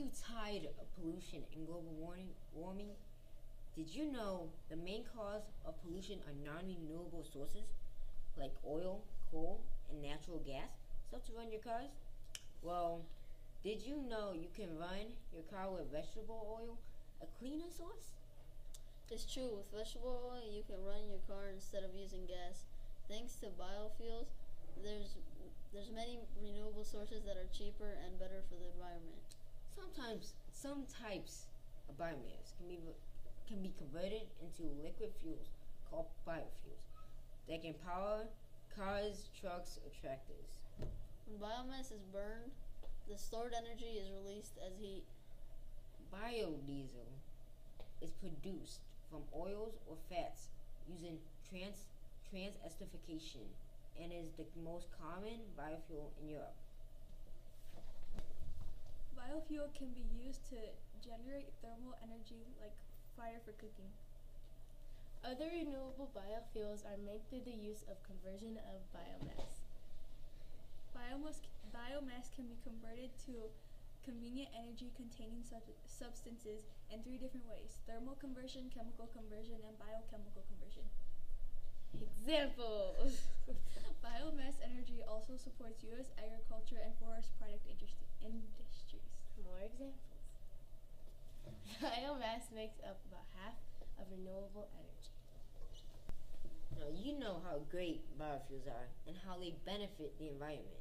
you tired of pollution and global warming? warming? Did you know the main cause of pollution are non-renewable sources like oil, coal, and natural gas? So to run your cars? Well, did you know you can run your car with vegetable oil, a cleaner source? It's true. With vegetable oil, you can run your car instead of using gas. Thanks to biofuels, there's there's many renewable sources that are cheaper and better for the. Sometimes some types of biomass can be can be converted into liquid fuels called biofuels that can power cars, trucks, or tractors. When biomass is burned, the stored energy is released as heat. Biodiesel is produced from oils or fats using trans transesterification and is the most common biofuel in Europe. Biofuel can be used to generate thermal energy like fire for cooking. Other renewable biofuels are made through the use of conversion of biomass. Biomass, biomass can be converted to convenient energy containing sub- substances in three different ways thermal conversion, chemical conversion, and biochemical conversion. Examples. Biomass energy also supports U.S. agriculture and forest product industri- industries. More examples. Biomass makes up about half of renewable energy. Now you know how great biofuels are and how they benefit the environment.